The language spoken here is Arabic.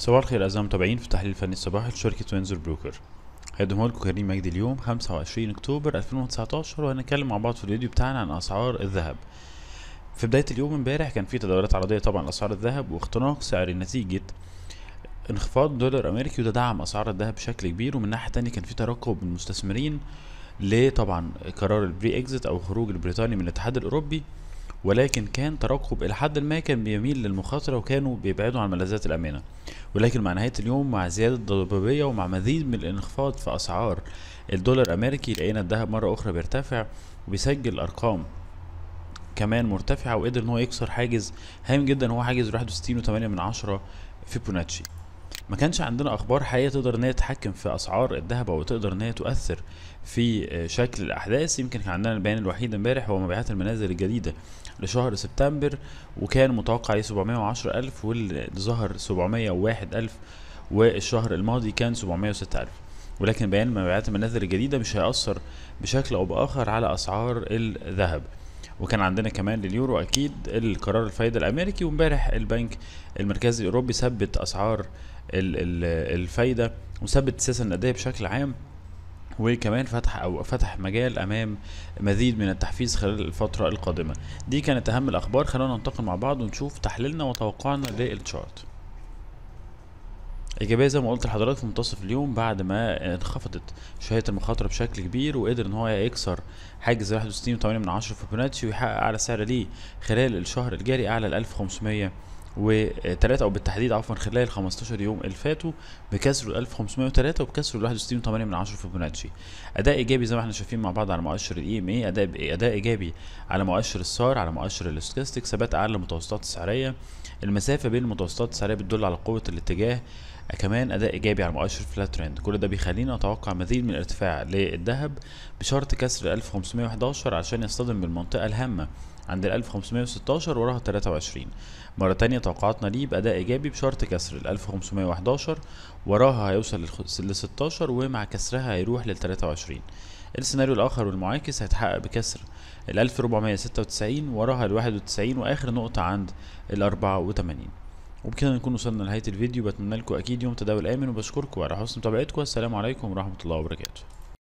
صباح الخير أعزائي المتابعين في التحليل الفني الصباحي لشركة وينزر بروكر. هيقدمه لكم كريم مجدي اليوم 25 أكتوبر 2019 وهنتكلم مع بعض في الفيديو بتاعنا عن أسعار الذهب. في بداية اليوم امبارح كان في تداولات عرضية طبعا لأسعار الذهب واختناق سعري نتيجة انخفاض دولار أمريكي وده دعم أسعار الذهب بشكل كبير. ومن ناحية تانية كان في ترقب من المستثمرين لطبعا قرار البري إكزيت أو خروج البريطاني من الاتحاد الأوروبي. ولكن كان ترقب إلى حد ما كان بيميل للمخاطرة وكانوا بيبعدوا عن الملاذات الآمنة ولكن مع نهاية اليوم مع زيادة ضبابية ومع مزيد من الإنخفاض في أسعار الدولار الأمريكي لقينا الذهب مرة أخرى بيرتفع وبيسجل أرقام كمان مرتفعة وقدر إن هو يكسر حاجز هام جدا. هو حاجز واحد وستين وتمانية من عشرة ما كانش عندنا أخبار حقيقيه تقدر إن هي تتحكم في أسعار الذهب أو تقدر إن هي تؤثر في شكل الأحداث. يمكن كان عندنا البيان الوحيد امبارح هو مبيعات المنازل الجديدة لشهر سبتمبر وكان متوقع عليه 710 ألف واللي ظهر 701 ألف والشهر الماضي كان 706 ألف. ولكن بيان مبيعات المنازل الجديدة مش هيأثر بشكل أو بآخر على أسعار الذهب. وكان عندنا كمان لليورو أكيد القرار الفايدة الأمريكي وامبارح البنك المركزي الأوروبي ثبت أسعار الفايدة وثبت السياسة النقديه بشكل عام وكمان فتح أو فتح مجال أمام مزيد من التحفيز خلال الفترة القادمة. دي كانت أهم الأخبار خلونا ننتقل مع بعض ونشوف تحليلنا وتوقعنا لل chart. إيجابية زي ما قلت لحضراتكم في منتصف اليوم بعد ما انخفضت شهية المخاطرة بشكل كبير وقدر إن هو يكسر حاجز 61 و8 من عشرة فيبوناتشي ويحقق أعلى سعر ليه خلال الشهر الجاري أعلى ال 1500 وتلاتة أو بالتحديد عفوا خلال ال 15 يوم اللي فاتوا بكسر ال 1503 وبكسر ال 61 و8 من عشرة فيبوناتشي. أداء إيجابي زي ما إحنا شايفين مع بعض على مؤشر ال EMA أداء أداء إيجابي على مؤشر ال SAR على مؤشر ال stochastic ثبات أعلى المتوسطات السعرية. المسافة بين المتوسطات السعرية بتدل على قوة الاتجاه كمان أداء إيجابي على مؤشر flat trend كل ده بيخلينا نتوقع مزيد من الارتفاع للذهب بشرط كسر 1511 عشان يصطدم بالمنطقة الهامة عند ال 1516 وراها 23 مرة تانية توقعاتنا ليه بأداء إيجابي بشرط كسر ال 1511 وراها هيوصل لل 16 ومع كسرها هيروح لل 23 السيناريو الآخر والمعاكس هيتحقق بكسر ال 1496 وراها ال 91 وآخر نقطة عند ال 84 وبكده نكون وصلنا لنهاية الفيديو. بتمنى لكم أكيد يوم تداول آمن وبشكركم على حسن متابعتكم. والسلام عليكم ورحمة الله وبركاته.